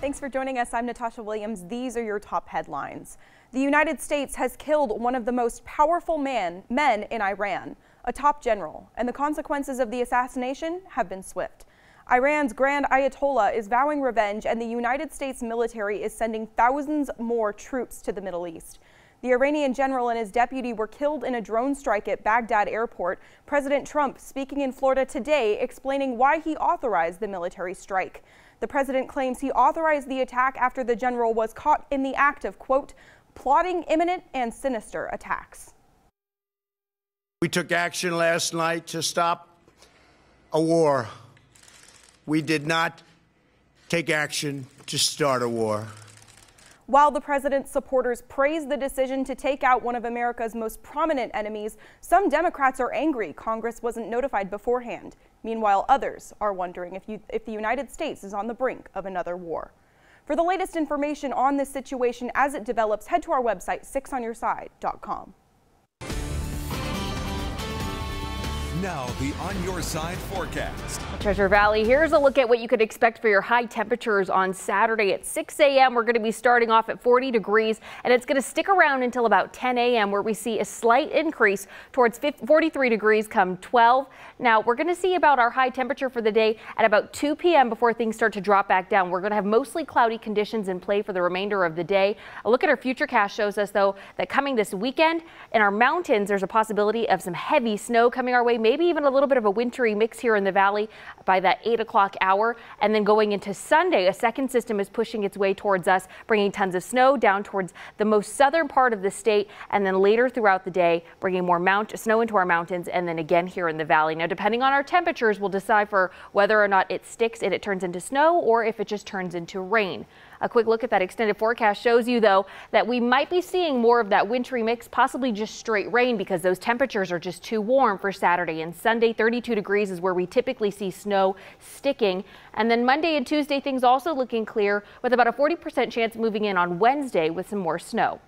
Thanks for joining us. I'm Natasha Williams. These are your top headlines. The United States has killed one of the most powerful man, men in Iran, a top general, and the consequences of the assassination have been swift. Iran's Grand Ayatollah is vowing revenge, and the United States military is sending thousands more troops to the Middle East. The Iranian general and his deputy were killed in a drone strike at Baghdad airport. President Trump speaking in Florida today explaining why he authorized the military strike. The president claims he authorized the attack after the general was caught in the act of, quote, plotting imminent and sinister attacks. We took action last night to stop a war. We did not take action to start a war. While the president's supporters praise the decision to take out one of America's most prominent enemies, some Democrats are angry Congress wasn't notified beforehand. Meanwhile, others are wondering if, you, if the United States is on the brink of another war. For the latest information on this situation as it develops, head to our website, 6onyourside.com. Now, the On Your Side forecast. Treasure Valley, here's a look at what you could expect for your high temperatures on Saturday at 6 a.m. We're going to be starting off at 40 degrees, and it's going to stick around until about 10 a.m. where we see a slight increase towards 43 degrees come 12. Now, we're going to see about our high temperature for the day at about 2 p.m. before things start to drop back down. We're going to have mostly cloudy conditions in play for the remainder of the day. A look at our futurecast shows us, though, that coming this weekend in our mountains, there's a possibility of some heavy snow coming our way, maybe even a little bit of a wintry mix here in the valley by that 8 o'clock hour. And then going into Sunday, a second system is pushing its way towards us, bringing tons of snow down towards the most southern part of the state. And then later throughout the day, bringing more mount snow into our mountains and then again here in the valley. Now, depending on our temperatures, we'll decipher whether or not it sticks and it turns into snow or if it just turns into rain. A quick look at that extended forecast shows you, though, that we might be seeing more of that wintry mix, possibly just straight rain because those temperatures are just too warm for Saturday and Sunday. 32 degrees is where we typically see snow sticking. And then Monday and Tuesday, things also looking clear with about a 40% chance moving in on Wednesday with some more snow.